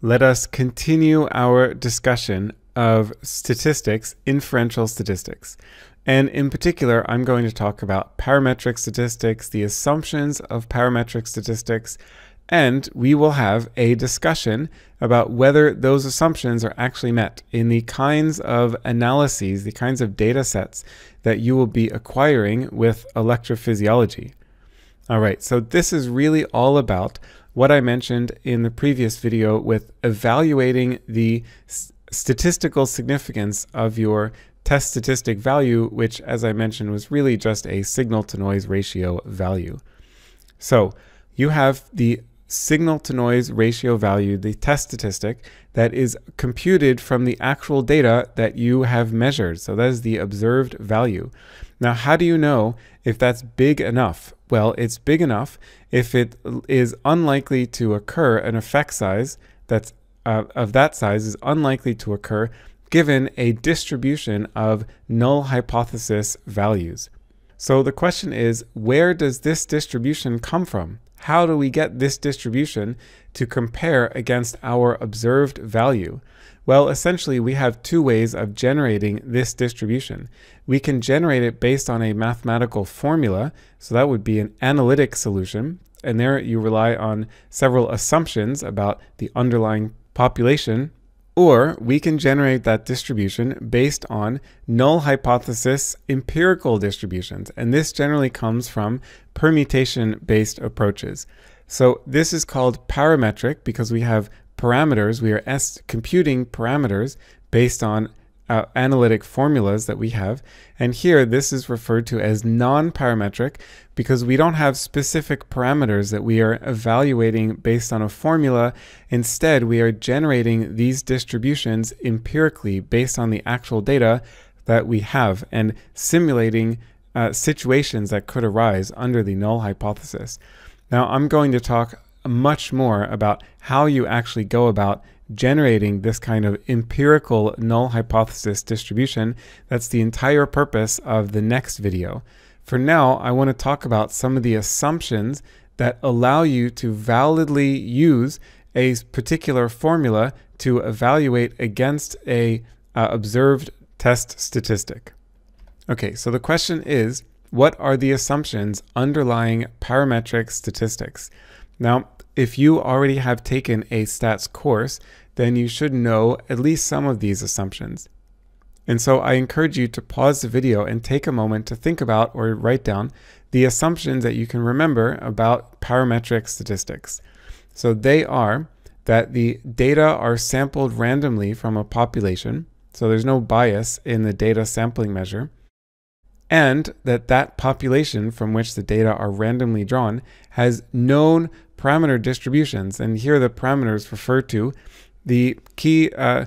let us continue our discussion of statistics, inferential statistics. And in particular, I'm going to talk about parametric statistics, the assumptions of parametric statistics, and we will have a discussion about whether those assumptions are actually met in the kinds of analyses, the kinds of data sets that you will be acquiring with electrophysiology. All right, so this is really all about what I mentioned in the previous video with evaluating the statistical significance of your test statistic value, which, as I mentioned, was really just a signal to noise ratio value. So you have the signal to noise ratio value, the test statistic, that is computed from the actual data that you have measured. So that is the observed value. Now, how do you know if that's big enough? Well, it's big enough if it is unlikely to occur, an effect size that's uh, of that size is unlikely to occur given a distribution of null hypothesis values. So the question is, where does this distribution come from? How do we get this distribution to compare against our observed value? Well, essentially, we have two ways of generating this distribution. We can generate it based on a mathematical formula, so that would be an analytic solution, and there you rely on several assumptions about the underlying population or we can generate that distribution based on null hypothesis empirical distributions. And this generally comes from permutation based approaches. So this is called parametric because we have parameters. We are s computing parameters based on uh, analytic formulas that we have. And here, this is referred to as non-parametric because we don't have specific parameters that we are evaluating based on a formula. Instead, we are generating these distributions empirically based on the actual data that we have and simulating uh, situations that could arise under the null hypothesis. Now, I'm going to talk much more about how you actually go about generating this kind of empirical null hypothesis distribution. That's the entire purpose of the next video. For now, I want to talk about some of the assumptions that allow you to validly use a particular formula to evaluate against a uh, observed test statistic. Okay, so the question is, what are the assumptions underlying parametric statistics? Now, if you already have taken a stats course, then you should know at least some of these assumptions. And so I encourage you to pause the video and take a moment to think about or write down the assumptions that you can remember about parametric statistics. So they are that the data are sampled randomly from a population, so there's no bias in the data sampling measure, and that that population from which the data are randomly drawn has known parameter distributions. And here the parameters refer to the key uh,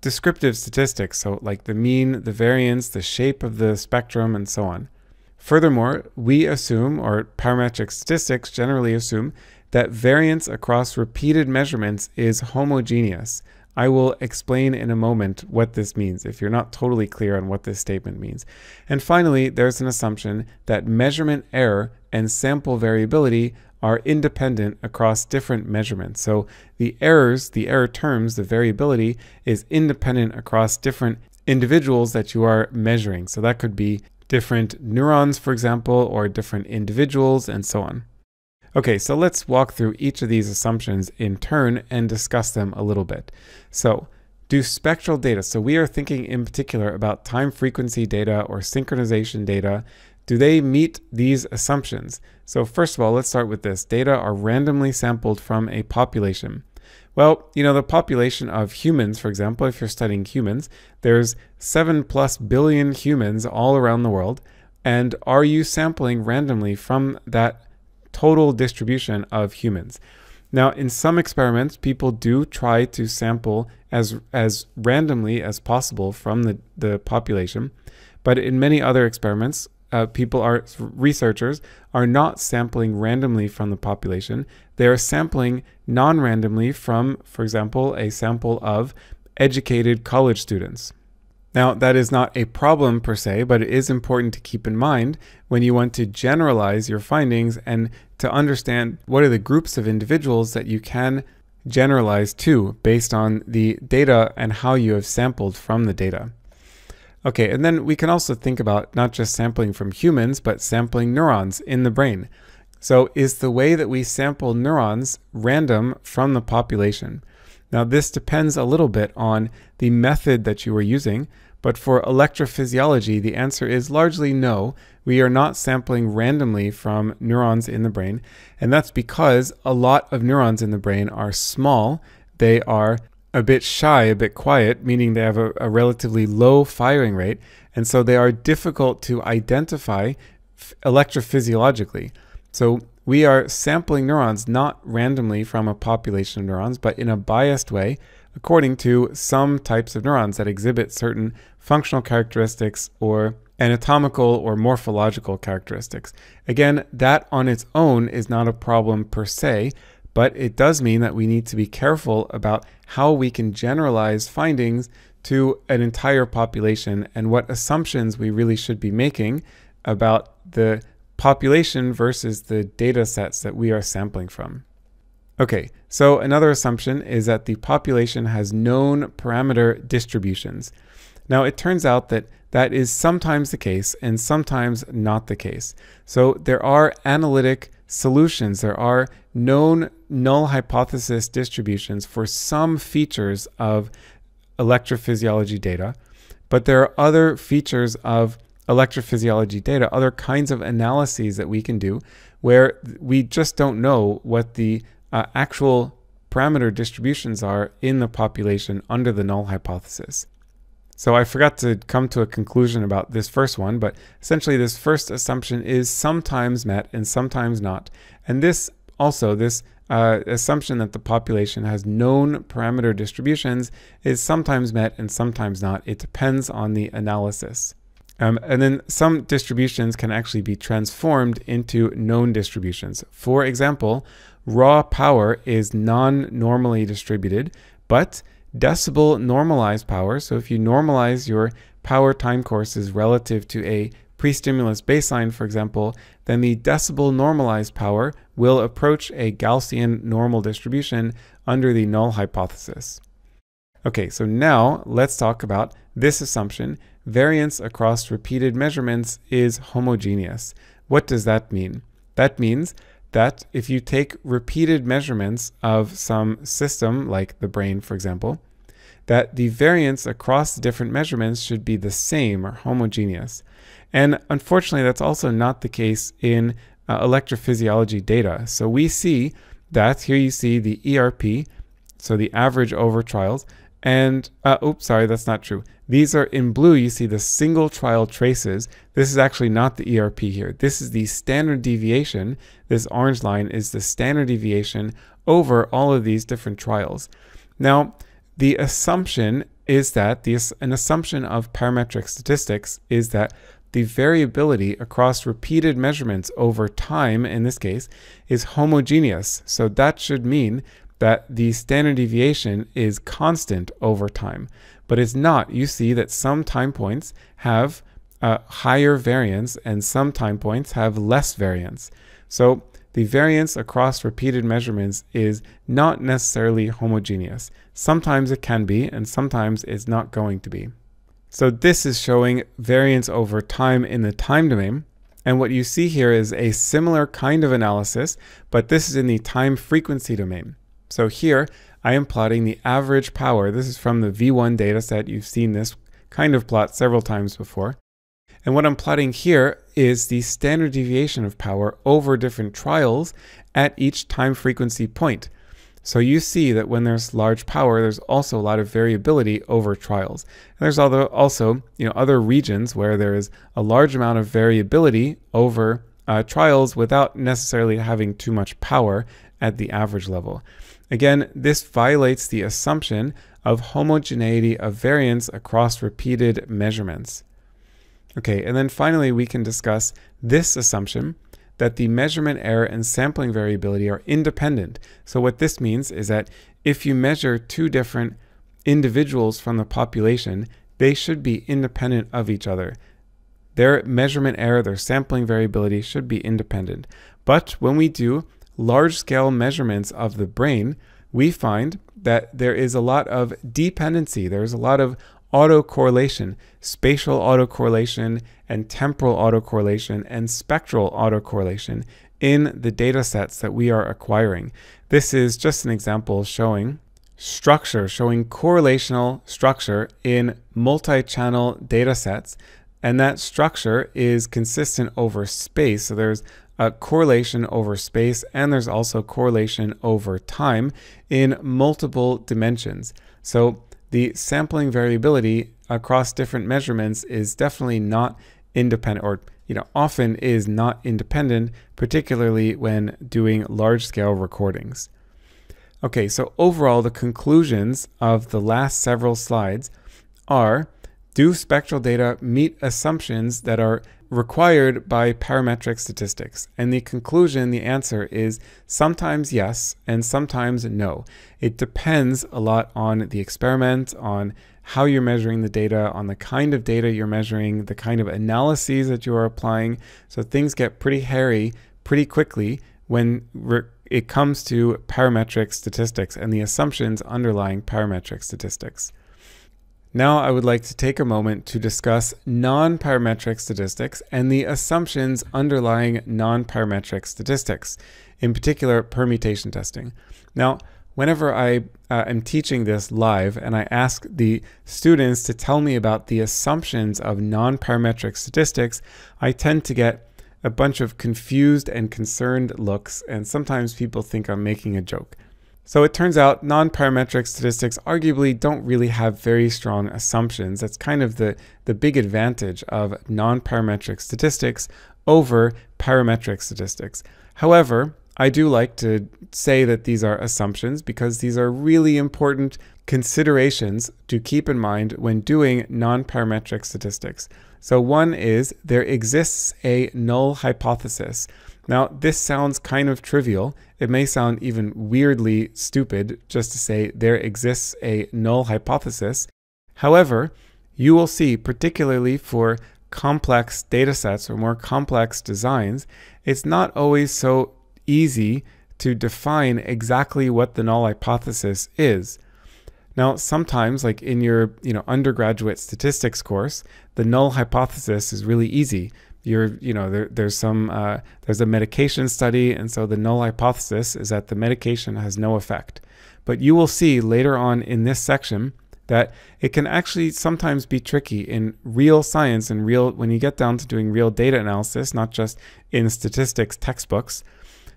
descriptive statistics, so like the mean, the variance, the shape of the spectrum, and so on. Furthermore, we assume, or parametric statistics generally assume, that variance across repeated measurements is homogeneous. I will explain in a moment what this means if you're not totally clear on what this statement means. And finally, there's an assumption that measurement error and sample variability are independent across different measurements. So the errors, the error terms, the variability is independent across different individuals that you are measuring. So that could be different neurons, for example, or different individuals, and so on. Okay, so let's walk through each of these assumptions in turn and discuss them a little bit. So, do spectral data, so we are thinking in particular about time frequency data or synchronization data do they meet these assumptions? So first of all, let's start with this. Data are randomly sampled from a population. Well, you know, the population of humans, for example, if you're studying humans, there's 7 plus billion humans all around the world. And are you sampling randomly from that total distribution of humans? Now, in some experiments, people do try to sample as, as randomly as possible from the, the population. But in many other experiments, uh, people are researchers are not sampling randomly from the population. They are sampling non-randomly from, for example, a sample of educated college students. Now, that is not a problem per se, but it is important to keep in mind when you want to generalize your findings and to understand what are the groups of individuals that you can generalize to based on the data and how you have sampled from the data. Okay, and then we can also think about not just sampling from humans, but sampling neurons in the brain. So is the way that we sample neurons random from the population? Now this depends a little bit on the method that you are using, but for electrophysiology, the answer is largely no. We are not sampling randomly from neurons in the brain, and that's because a lot of neurons in the brain are small. They are a bit shy, a bit quiet, meaning they have a, a relatively low firing rate, and so they are difficult to identify electrophysiologically. So we are sampling neurons not randomly from a population of neurons, but in a biased way according to some types of neurons that exhibit certain functional characteristics or anatomical or morphological characteristics. Again, that on its own is not a problem per se, but it does mean that we need to be careful about how we can generalize findings to an entire population and what assumptions we really should be making about the population versus the data sets that we are sampling from. Okay, so another assumption is that the population has known parameter distributions. Now it turns out that that is sometimes the case and sometimes not the case. So there are analytic solutions, there are known null hypothesis distributions for some features of electrophysiology data, but there are other features of electrophysiology data, other kinds of analyses that we can do where we just don't know what the uh, actual parameter distributions are in the population under the null hypothesis. So I forgot to come to a conclusion about this first one, but essentially this first assumption is sometimes met and sometimes not. And this also, this uh, assumption that the population has known parameter distributions is sometimes met and sometimes not. It depends on the analysis. Um, and then some distributions can actually be transformed into known distributions. For example, raw power is non-normally distributed, but decibel normalized power, so if you normalize your power time courses relative to a pre-stimulus baseline, for example, then the decibel normalized power will approach a Gaussian normal distribution under the null hypothesis. Okay, so now let's talk about this assumption. Variance across repeated measurements is homogeneous. What does that mean? That means that if you take repeated measurements of some system, like the brain, for example, that the variance across different measurements should be the same or homogeneous. And unfortunately, that's also not the case in uh, electrophysiology data. So we see that here you see the ERP, so the average over trials, and, uh, oops, sorry, that's not true. These are in blue, you see the single trial traces. This is actually not the ERP here. This is the standard deviation. This orange line is the standard deviation over all of these different trials. Now, the assumption is that the, an assumption of parametric statistics is that the variability across repeated measurements over time, in this case, is homogeneous. So that should mean that the standard deviation is constant over time, but it's not. You see that some time points have a higher variance and some time points have less variance. So the variance across repeated measurements is not necessarily homogeneous. Sometimes it can be, and sometimes it's not going to be. So this is showing variance over time in the time domain. And what you see here is a similar kind of analysis, but this is in the time frequency domain. So here I am plotting the average power. This is from the V1 dataset. You've seen this kind of plot several times before. And what I'm plotting here is the standard deviation of power over different trials at each time frequency point. So you see that when there's large power, there's also a lot of variability over trials. And there's also you know, other regions where there is a large amount of variability over uh, trials without necessarily having too much power at the average level. Again, this violates the assumption of homogeneity of variance across repeated measurements. Okay, and then finally we can discuss this assumption that the measurement error and sampling variability are independent. So what this means is that if you measure two different individuals from the population, they should be independent of each other. Their measurement error, their sampling variability should be independent. But when we do large scale measurements of the brain, we find that there is a lot of dependency. There's a lot of autocorrelation, spatial autocorrelation, and temporal autocorrelation, and spectral autocorrelation in the data sets that we are acquiring. This is just an example showing structure, showing correlational structure in multi-channel data sets. And that structure is consistent over space. So there's a correlation over space and there's also correlation over time in multiple dimensions. So the sampling variability across different measurements is definitely not independent or you know often is not independent particularly when doing large scale recordings. Okay, so overall the conclusions of the last several slides are do spectral data meet assumptions that are required by parametric statistics? And the conclusion, the answer is sometimes yes and sometimes no. It depends a lot on the experiment, on how you're measuring the data, on the kind of data you're measuring, the kind of analyses that you are applying. So things get pretty hairy pretty quickly when it comes to parametric statistics and the assumptions underlying parametric statistics. Now I would like to take a moment to discuss non-parametric statistics and the assumptions underlying non-parametric statistics, in particular permutation testing. Now, whenever I uh, am teaching this live and I ask the students to tell me about the assumptions of non-parametric statistics, I tend to get a bunch of confused and concerned looks, and sometimes people think I'm making a joke. So it turns out non-parametric statistics arguably don't really have very strong assumptions. That's kind of the, the big advantage of non-parametric statistics over parametric statistics. However, I do like to say that these are assumptions because these are really important considerations to keep in mind when doing non-parametric statistics. So one is there exists a null hypothesis. Now, this sounds kind of trivial. It may sound even weirdly stupid just to say there exists a null hypothesis. However, you will see, particularly for complex data sets or more complex designs, it's not always so easy to define exactly what the null hypothesis is. Now, sometimes, like in your you know undergraduate statistics course, the null hypothesis is really easy you're you know there, there's some uh, there's a medication study and so the null hypothesis is that the medication has no effect. But you will see later on in this section that it can actually sometimes be tricky in real science and real when you get down to doing real data analysis not just in statistics textbooks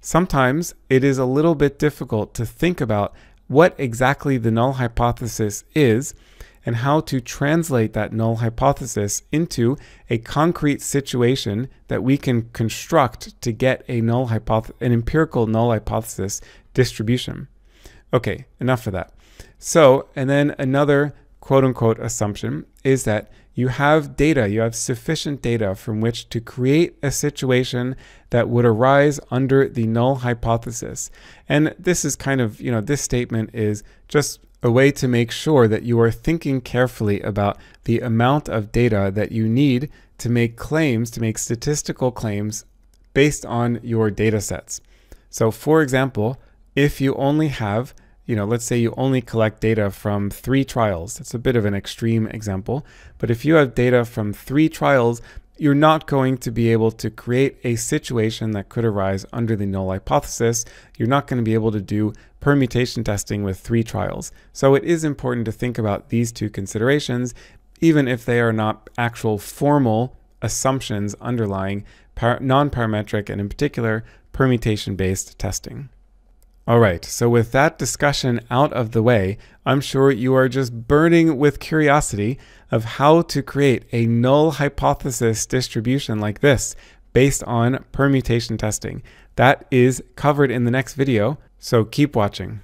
sometimes it is a little bit difficult to think about what exactly the null hypothesis is and how to translate that null hypothesis into a concrete situation that we can construct to get a null hypothesis, an empirical null hypothesis distribution. Okay, enough of that. So, and then another quote unquote assumption is that you have data, you have sufficient data from which to create a situation that would arise under the null hypothesis. And this is kind of, you know, this statement is just a way to make sure that you are thinking carefully about the amount of data that you need to make claims, to make statistical claims based on your data sets. So for example, if you only have, you know, let's say you only collect data from three trials, that's a bit of an extreme example, but if you have data from three trials you're not going to be able to create a situation that could arise under the null hypothesis. You're not going to be able to do permutation testing with three trials. So it is important to think about these two considerations, even if they are not actual formal assumptions underlying non-parametric and in particular permutation-based testing. All right, so with that discussion out of the way, I'm sure you are just burning with curiosity of how to create a null hypothesis distribution like this based on permutation testing. That is covered in the next video, so keep watching.